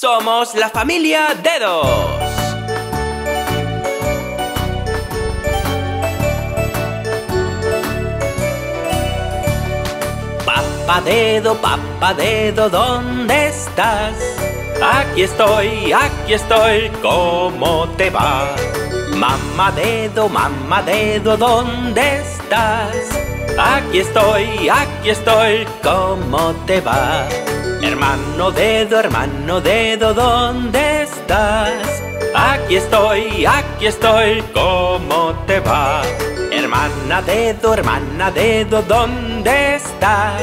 Somos la familia Dedos. Papá dedo, papá dedo, ¿dónde estás? Aquí estoy, aquí estoy, ¿cómo te va? Mamá dedo, mamá dedo, ¿dónde estás? Aquí estoy, aquí estoy, ¿cómo te va? Hermano dedo, hermano dedo, ¿dónde estás? Aquí estoy, aquí estoy, ¿cómo te va? Hermana dedo, hermana dedo, ¿dónde estás?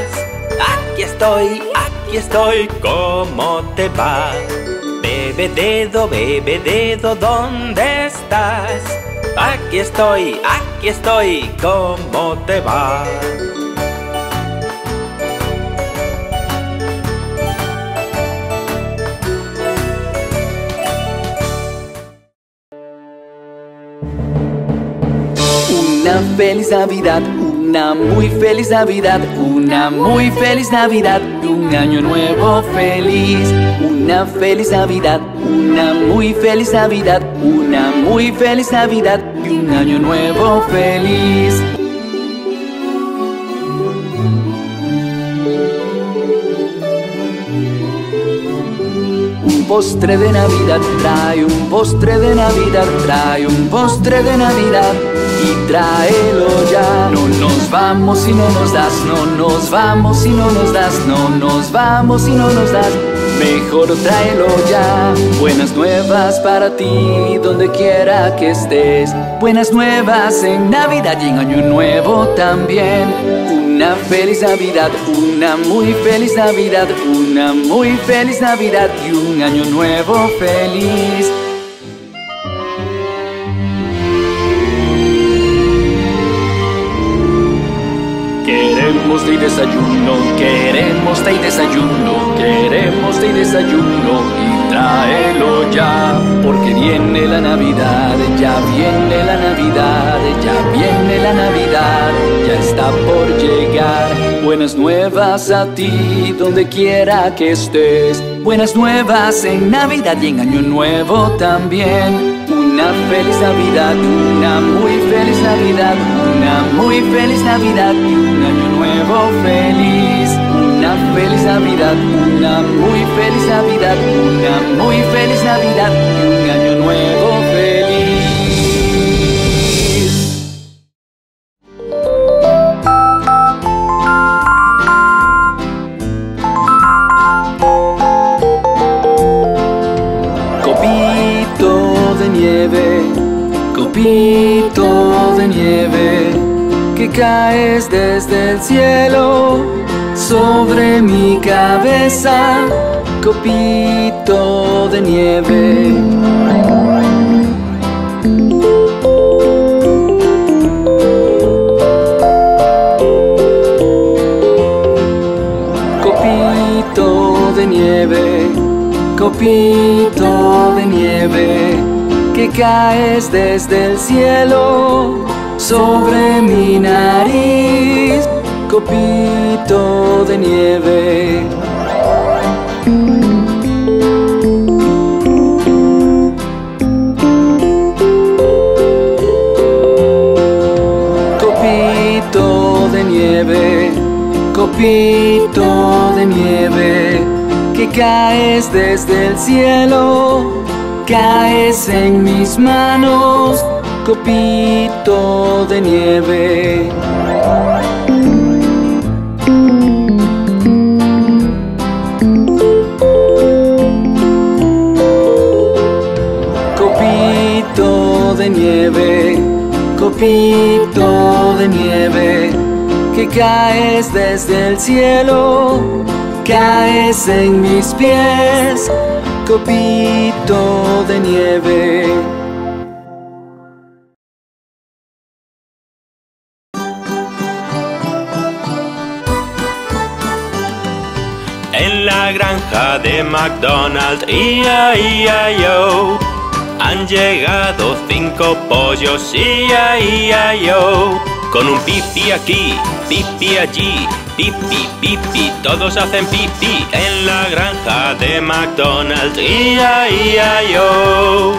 Aquí estoy, aquí estoy, ¿cómo te va? Bebe dedo, bebe dedo, ¿dónde estás? Aquí estoy, aquí estoy, ¿cómo te va? Una feliz Navidad, una muy feliz Navidad, una muy feliz Navidad un año nuevo feliz. Una feliz Navidad, una muy feliz Navidad, una muy feliz Navidad y un año nuevo feliz. Un postre de Navidad trae un postre de Navidad, trae un postre de Navidad y tráelo ya. No nos vamos si no nos das, no nos vamos si no nos das, no nos vamos si no nos das. Mejor tráelo ya. Buenas nuevas para ti, donde quiera que estés. Buenas nuevas en Navidad y en Año Nuevo también. Una feliz Navidad, una muy feliz Navidad, una muy feliz Navidad y un año nuevo feliz. Queremos de desayuno, queremos de desayuno, queremos de desayuno y tráelo ya, porque viene la Navidad, ya viene la Navidad, ya viene la Navidad, ya está por llegar. Buenas nuevas a ti, donde quiera que estés. Buenas nuevas en Navidad y en Año Nuevo también. Una feliz Navidad, una muy feliz Navidad, una muy feliz Navidad un año nuevo feliz. Una feliz Navidad, una muy feliz Navidad, una muy feliz Navidad caes desde el cielo sobre mi cabeza, copito de nieve. Copito de nieve, copito de nieve, que caes desde el cielo sobre mi nariz, copito de nieve. Copito de nieve, copito de nieve, que caes desde el cielo, caes en mis manos, copito de nieve. Copito de nieve, copito de nieve, que caes desde el cielo, caes en mis pies, copito de nieve. Granja de McDonald's, ia, ia, yo. Han llegado cinco pollos, ia, ia, yo. Con un pipi aquí, pipi allí, pipi, pipi, todos hacen pipi en la granja de McDonald's. Ia, ia, yo.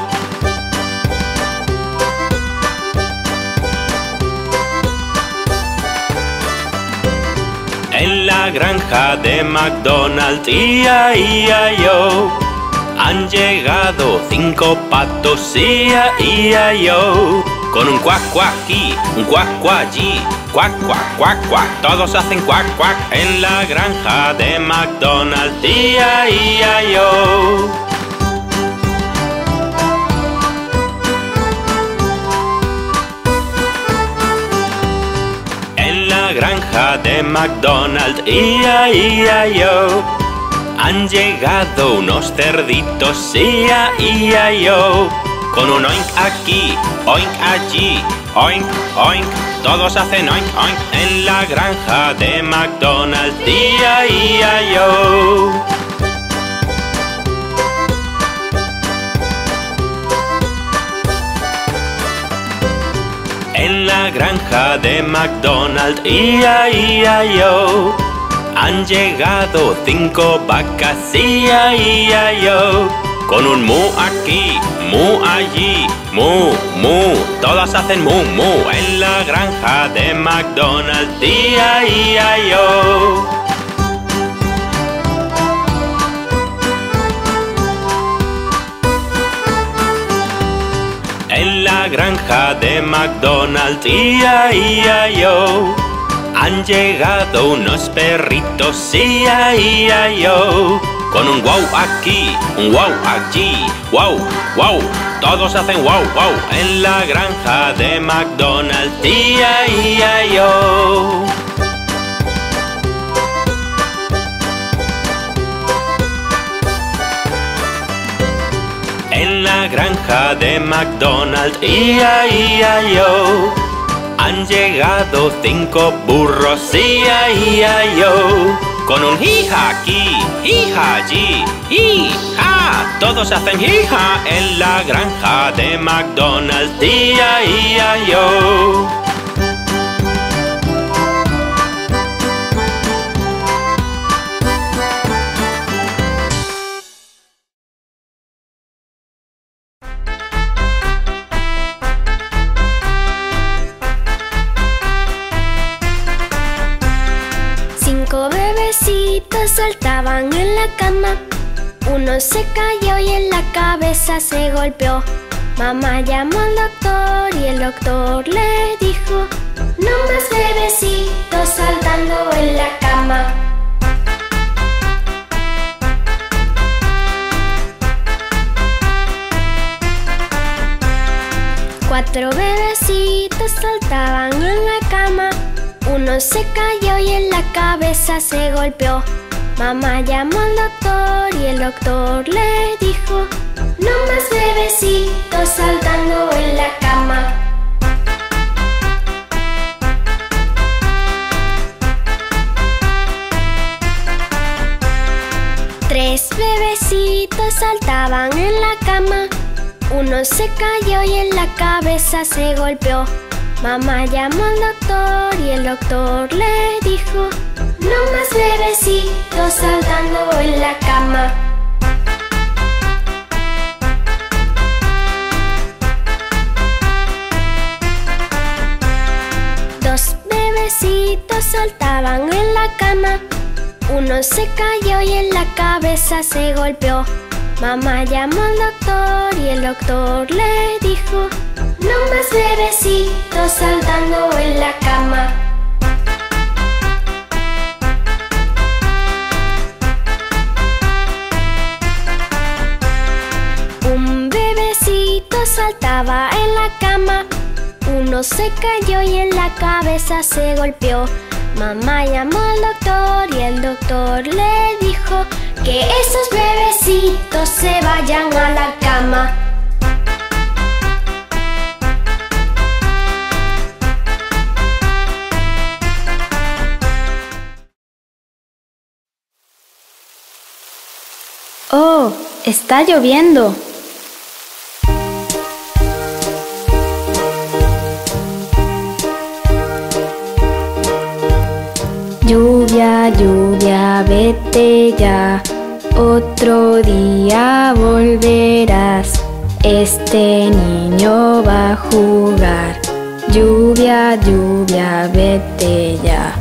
La granja de McDonald's, ia, ia, yo. Han llegado cinco patos, ia, yo. Con un cuac, cuac aquí, un cuac, cuac allí. Cuac, cuac, cuac, cuac. Todos hacen cuac, cuac en la granja de McDonald's, ia, ia, yo. Granja de McDonald's, ia, ia, yo. Han llegado unos cerditos, ia, ia, yo. Con un oink aquí, oink allí, oink, oink. Todos hacen oink, oink en la granja de McDonald's, ia, ia, yo. En la granja de McDonald's, ia, ia, yo. Han llegado cinco vacas, ia, ia, yo. Con un mu aquí, mu allí, mu, mu. Todas hacen mu, mu en la granja de McDonald's, ia, ia, yo. En la granja de McDonald's, ia, ia, yo. Han llegado unos perritos, ia, ia, yo. Con un wow aquí, un wow allí, wow, wow. Todos hacen wow, wow en la granja de McDonald's, ia, ia, yo. Granja de McDonald's, ia, ia, yo. Han llegado cinco burros, ia, ia, yo. Con un hija aquí, hija allí, hija. Todos hacen hija en la granja de McDonald's, ia, ia, yo. Saltaban en la cama. Uno se cayó y en la cabeza se golpeó. Mamá llamó al doctor y el doctor le dijo: No más bebecitos saltando en la cama. Cuatro bebecitos saltaban en la cama. Uno se cayó y en la cabeza se golpeó. Mamá llamó al doctor y el doctor le dijo: No más bebecitos saltando en la cama. Tres bebecitos saltaban en la cama. Uno se cayó y en la cabeza se golpeó. Mamá llamó al doctor y el doctor le dijo: No más bebecitos saltando en la cama. Dos bebecitos saltaban en la cama. Uno se cayó y en la cabeza se golpeó. Mamá llamó al doctor y el doctor le dijo: No más bebecitos saltando en la cama. Saltaba en la cama. Uno se cayó y en la cabeza se golpeó. Mamá llamó al doctor y el doctor le dijo que esos bebecitos se vayan a la cama. Oh, está lloviendo. Ya, otro día volverás. Este niño va a jugar. Lluvia, lluvia, vete ya.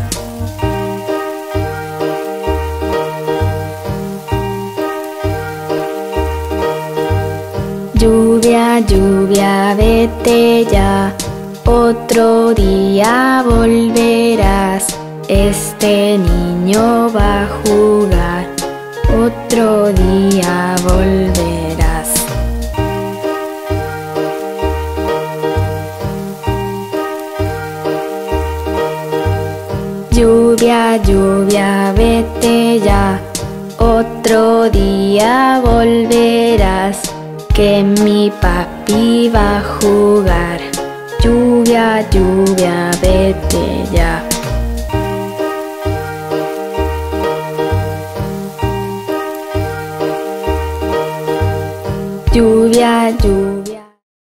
Lluvia, lluvia, vete ya. Otro día volverás. Este niño va a jugar. Otro día volverás. Lluvia, lluvia, vete ya. Otro día volverás. Que mi papi va a jugar. Lluvia, lluvia, vete ya. Lluvia, lluvia.